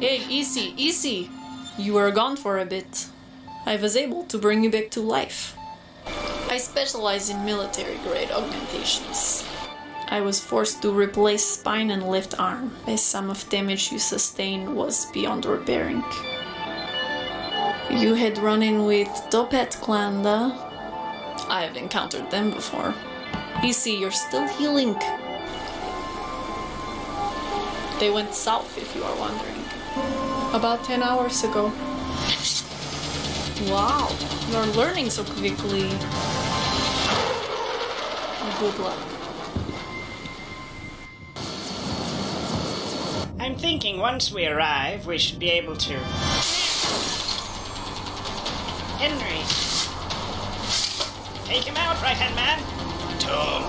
Hey, easy, easy. You were gone for a bit. I was able to bring you back to life. I specialize in military grade augmentations. I was forced to replace spine and left arm, as some of damage you sustained was beyond repairing. You had run in with Toppat Klanda. I have encountered them before. Easy, you're still healing. They went south, if you are wondering. About 10 hours ago. Wow, you're learning so quickly. Good luck. I'm thinking once we arrive, we should be able to. Henry! Take him out, right hand man! Time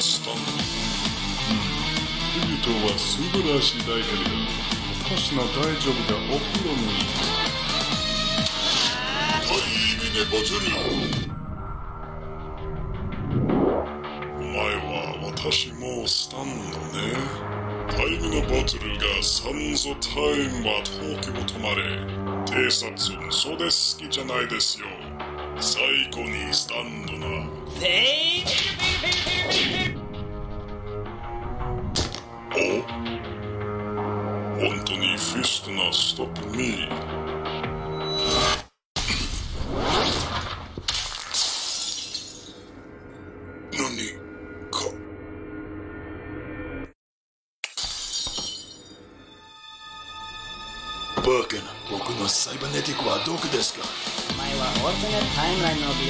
スタンドビルトは素晴らしい大狩りだおかしな大丈夫だお風呂にはい、ミネバトルお前は私もスタンドねタイムのバトルがサンゾタイムは東京止まれ偵察そうで好きじゃないですよ最高にスタンドな They. お本当にフィストなストップミー何か？バカな僕のサイバネティックはどこですか？お前はオールテナタイムラインの病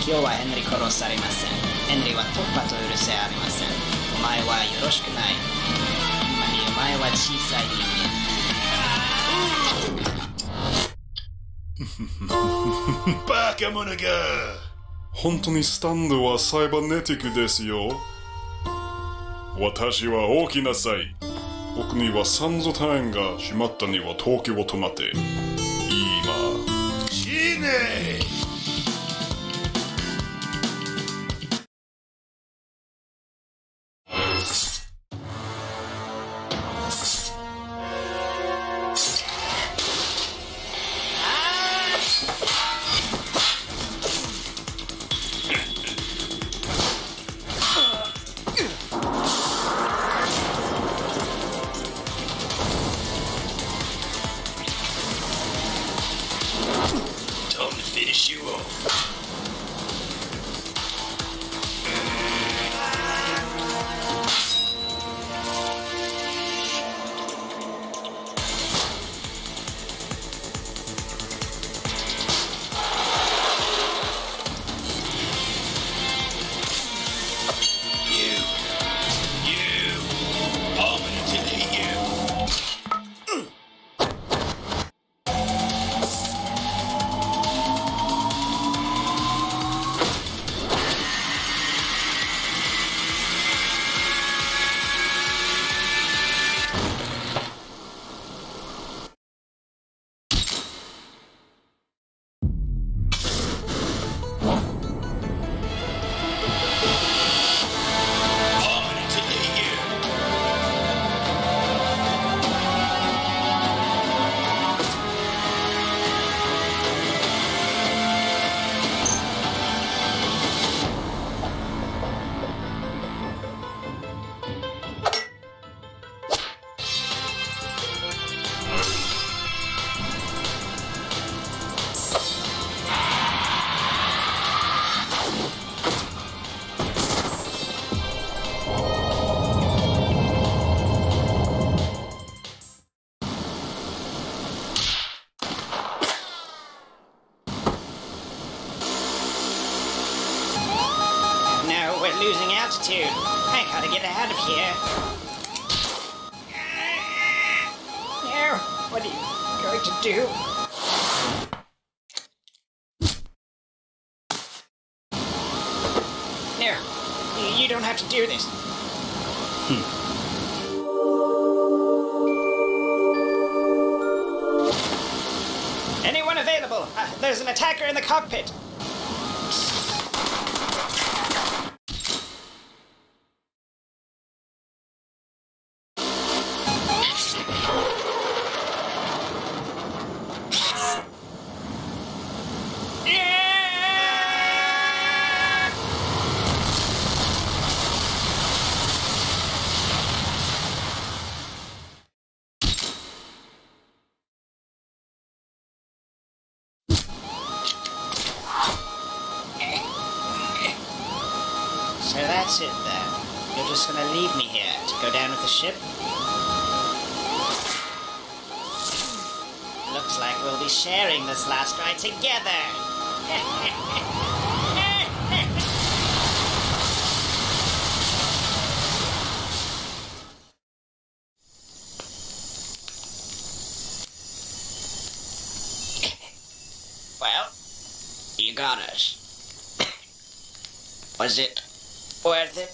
気今日はヘンリー殺されません。ヘンリーは突破と許せありません。前はよろしくない。今にお前は小さい人間。バカ者が。本当にスタンドはサイバネティックですよ。私は大きなさい。僕にはサンゾタイムが閉まったには東京を止まって losing altitude. I gotta get out of here. Now, what are you going to do? No, you- you don't have to do this. Hmm. Anyone available? Uh, there's an attacker in the cockpit. That's it then. You're just gonna leave me here to go down with the ship? Looks like we'll be sharing this last ride together. well, you got us. Was it fuerte.